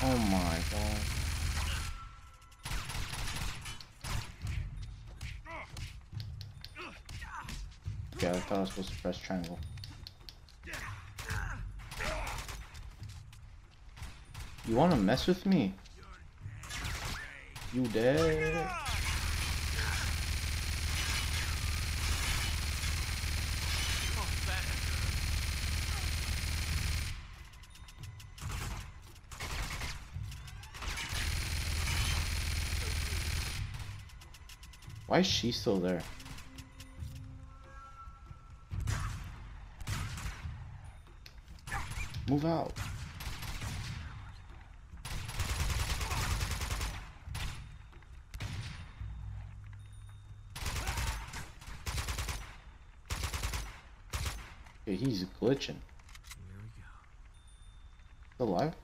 Oh my god. Yeah, I thought I was supposed to press triangle. You wanna mess with me? You dead? Why is she still there? Move out. He's glitching. Here we go. Still alive?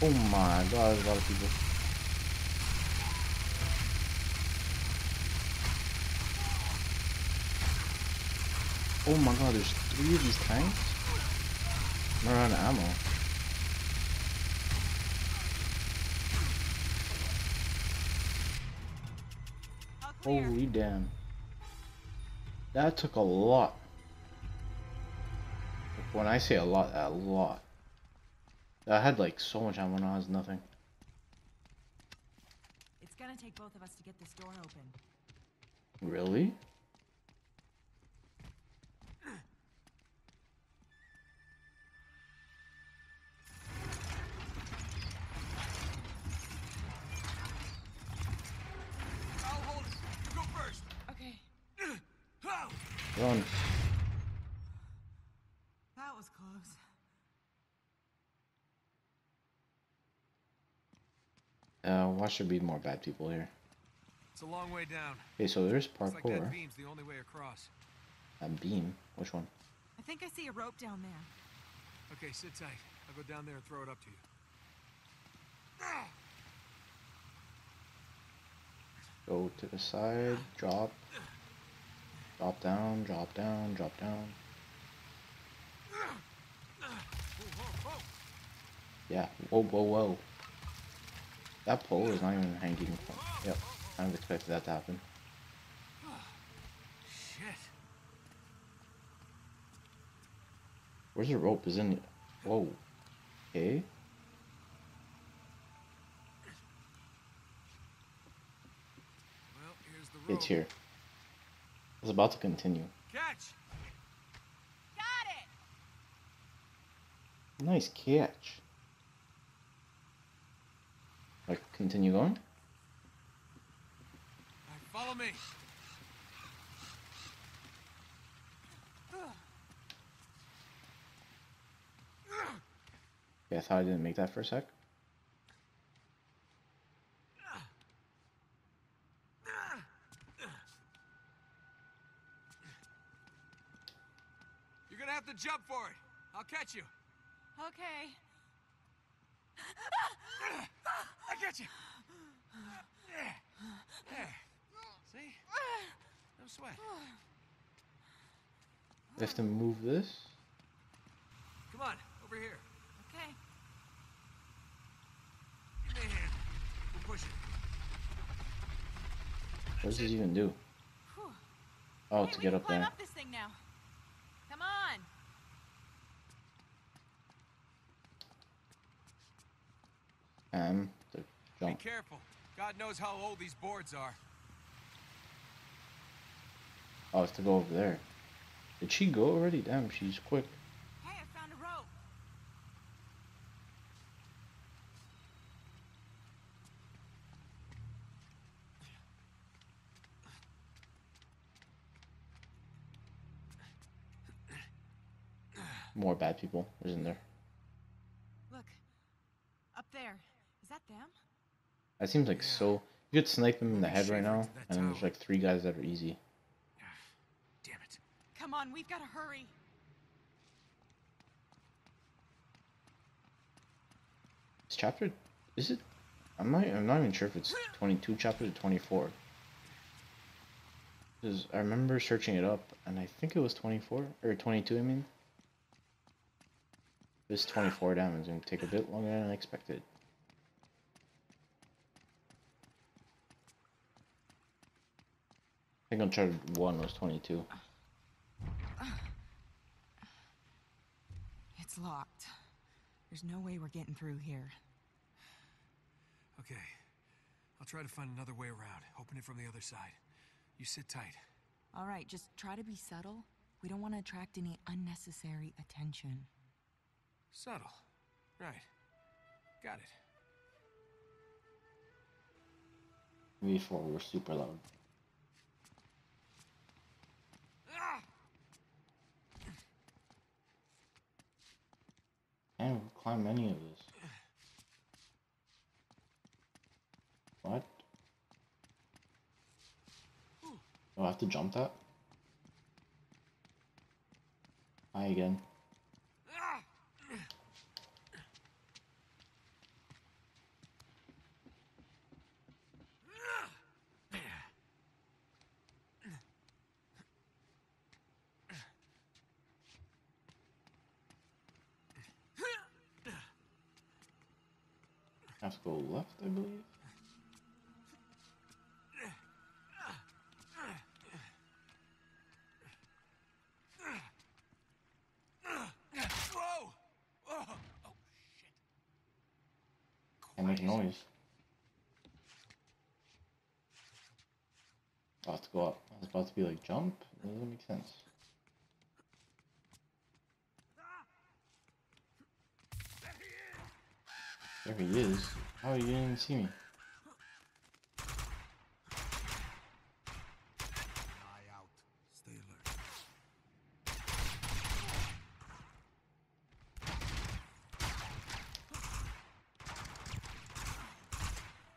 Oh my god, there's a lot of people. Oh my god, there's three of these tanks? I'm out of ammo. Holy damn. That took a lot. When I say a lot, a lot. I had like so much ammo now has nothing. It's gonna take both of us to get this door open. Really? I'll hold it. You go first. Okay! Run. that was close. Uh, why should be more bad people here? It's a long way down. Okay, so there's Looks like that beam's the only way across. A beam. Which one? I think I see a rope down there. Okay, sit tight. I'll go down there and throw it up to you. Go to the side, drop, drop down, drop down, drop down. Yeah, whoa, whoa, whoa. That pole is not even hanging. from- Yep, I didn't expect that to happen. Shit. Where's the rope? Isn't it? Whoa. Okay. Well, here's the rope. It's here. It's about to continue. Catch! Got it! Nice catch. Like, continue going? All right, follow me. Yeah, I thought I didn't make that for a sec. You're gonna have to jump for it. I'll catch you. Okay. I got you. There. There. See? No sweat. We have to move this. Come on, over here. Okay. Give me a hand. We'll push it. What does this even do? Whew. Oh, hey, to get up there. up this thing now. Come on. And to Be careful. God knows how old these boards are. Oh, it's to go over there. Did she go already? Damn, she's quick. Hey, I found a rope. More bad people, isn't there? Look. Up there. Is that them? That seems like so. You could snipe him in the head right now, and then there's like three guys that are easy. Ah, damn it. Come on, we've got to hurry. This chapter, is it? I'm not. I'm not even sure if it's 22 chapters or 24. Because I remember searching it up, and I think it was 24 or 22. I mean, this 24 damn is gonna take a bit longer than I expected. I think on chapter one was 22. It's locked. There's no way we're getting through here. Okay. I'll try to find another way around. Open it from the other side. You sit tight. All right, just try to be subtle. We don't want to attract any unnecessary attention. Subtle. Right. Got it. Before we're super loud. Can't climb any of this. What? Do I have to jump that? Hi again. Go left, I believe. Whoa! Oh, oh shit. Can't make noise. About to go up. I was about to be like jump. That doesn't make sense. There he is. How you didn't even see me?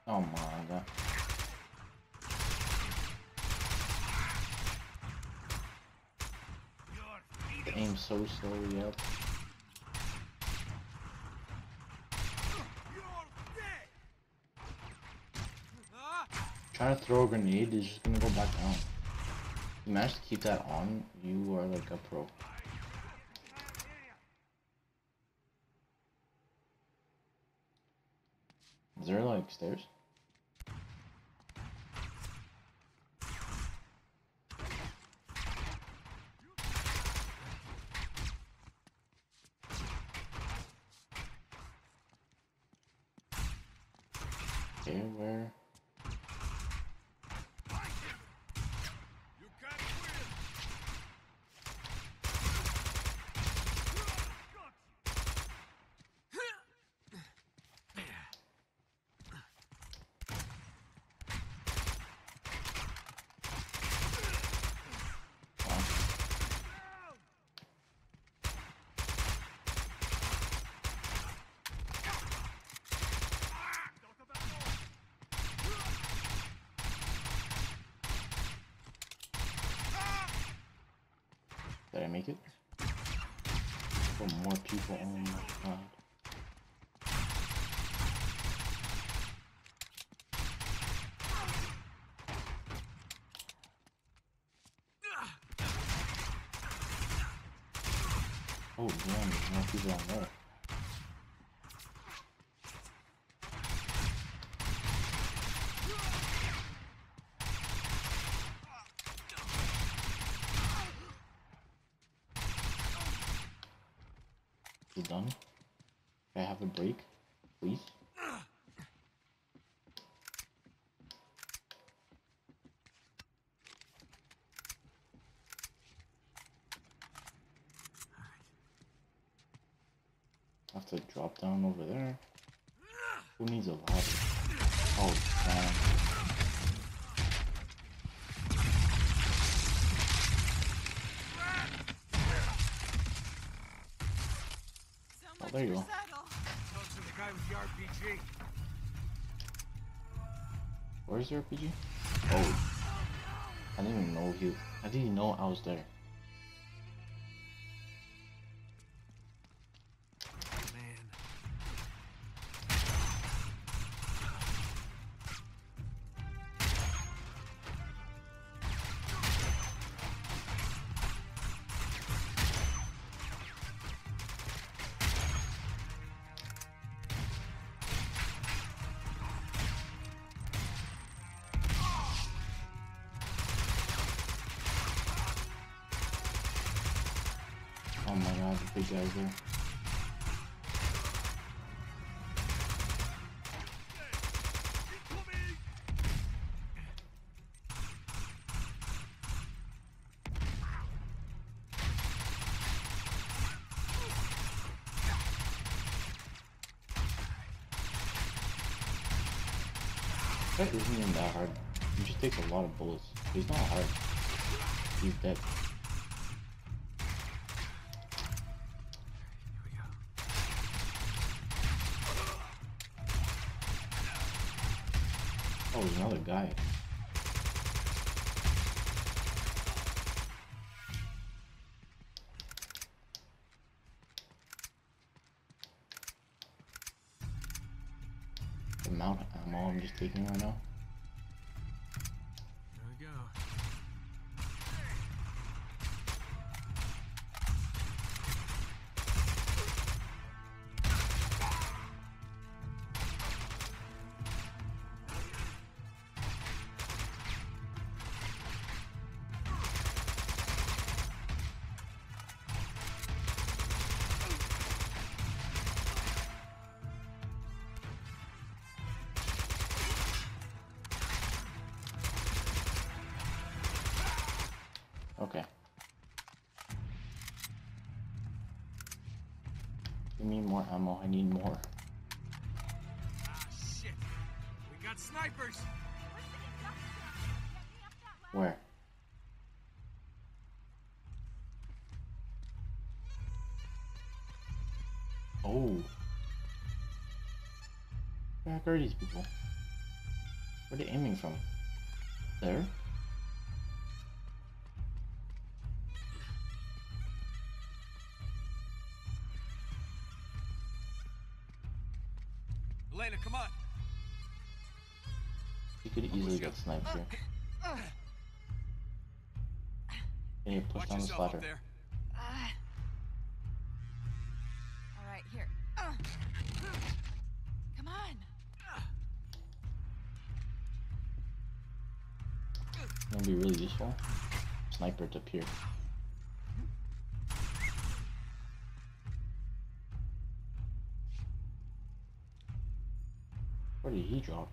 Oh my god. Aim so slowly up. Trying to throw a grenade is just gonna go back down. You managed to keep that on, you are like a pro. Is there like stairs? Okay, where? You can't win! Did I make it? For more people, oh my. Oh damn, there's more people on there. Is it done? Break, please? Have to drop down over there. Who needs a ladder? Oh, damn. Much oh, there you go. Where's the RPG? Oh. I didn't even know he. I didn't even know I was there. Oh my god, the big guy's there. That isn't even that hard. He just takes a lot of bullets. He's not hard. He's dead. Guy. The amount of ammo I'm just taking right now. Okay. Give me more ammo. I need more. Ah, shit. We got snipers. Where? Oh. Where are these people? Where are they aiming from? There? Elena, come on. You could easily get sniped here. Can you push Watch down this yourself ladder? up there. All right, here. Uh. Come on. It'll be really useful. Sniper to appear. Did he drop?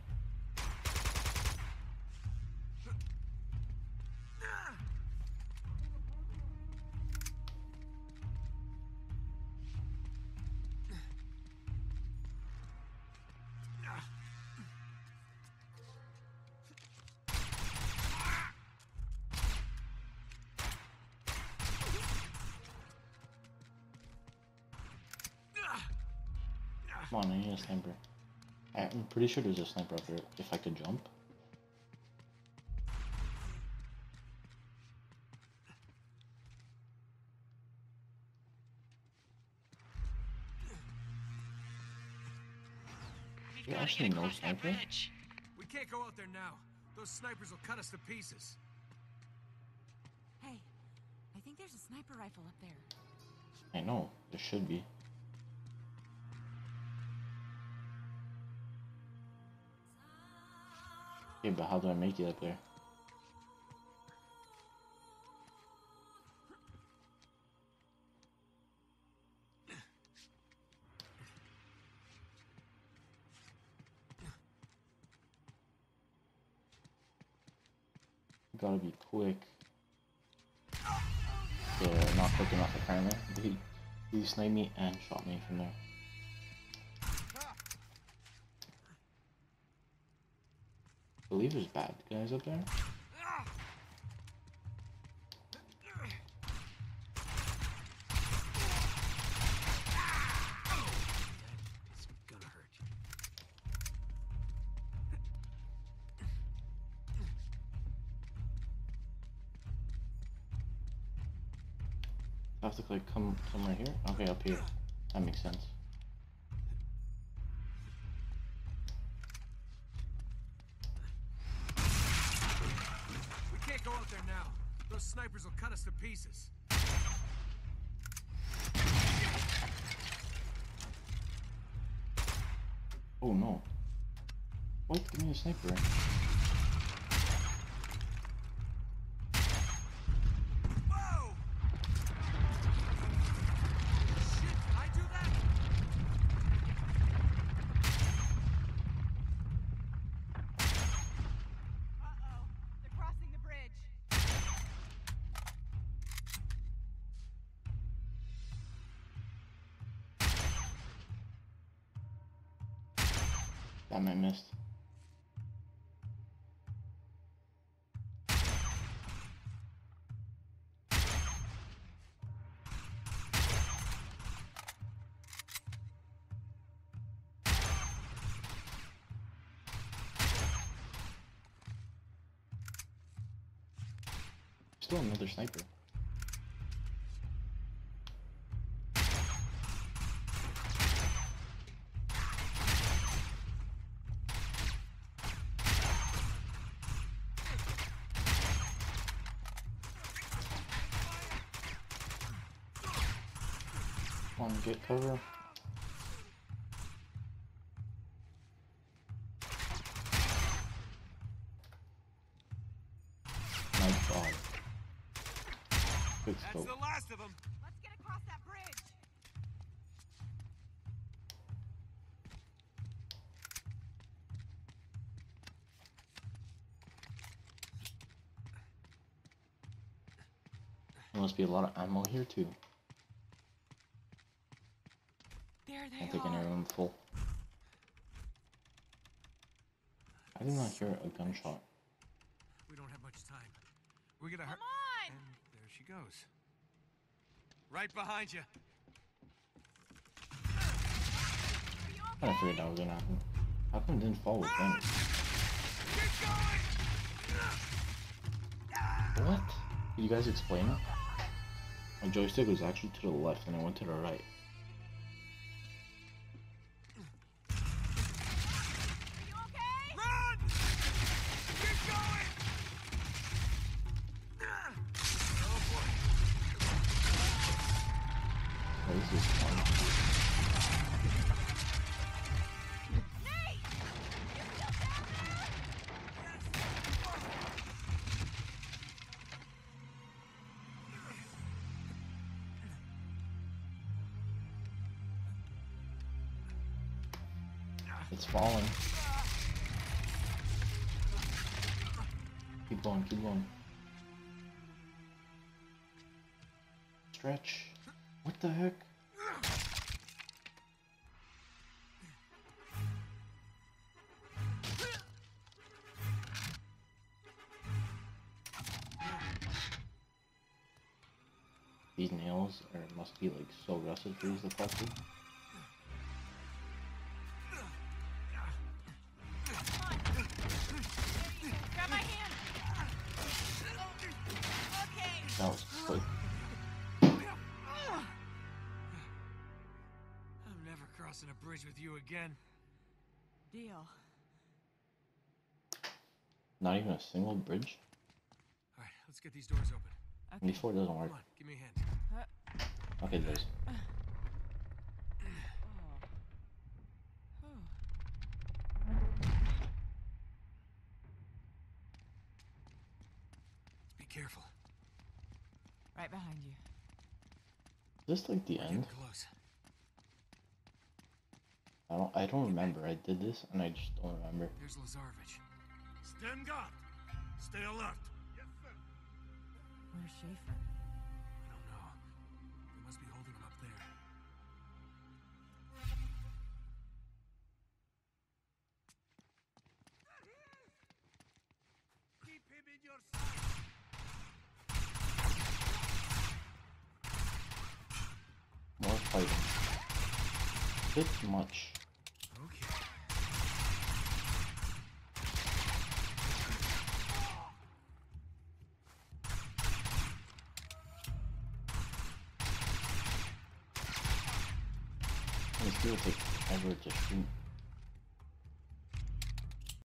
Come on, I need a sniper. I'm pretty sure there's a sniper up there. If I could jump. You actually know sniper? We can't go out there now. Those snipers will cut us to pieces. Hey, I think there's a sniper rifle up there. I know, there should be. Okay, but how do I make it up there? Gotta be quick. Yeah, not quick enough apparently. He, he sniped me and shot me from there. Believe there's bad guys up there. I have to like come somewhere here. Okay, up here. That makes sense. Those snipers will cut us to pieces. Oh no. What? Give me a sniper. Time I missed. Still another sniper. Come on, get cover. My god. Good That's scope. the last of them. Let's get across that bridge. There must be a lot of ammo here too. There they I think are. I'm full. I did not hear a uh, gunshot. We don't have much time. We're gonna hurt. Come on! And there she goes. Right behind you. I kind of figured that was gonna happen. How come it didn't fall with them? Keep! What? Did you guys explain it? My joystick was actually to the left and I went to the right. It's falling. Keep going, keep going. Stretch. What the heck? These nails are must be like so rusted for these to cut through. Grab my hand. Okay. That was quick. I'm never crossing a bridge with you again. Deal. Not even a single bridge. All right, let's get these doors open. Okay. Before it doesn't work. Come on, give me a hand. Okay, there's. Be careful. Right behind you. Is this like the end? Close. I don't. I don't remember. I did this and I just don't remember. There's Lazarevic. Stand guard. Stay alert. Yes, sir. Where's Schaefer? Fighting. Bit much. Okay. These people take ever to shoot.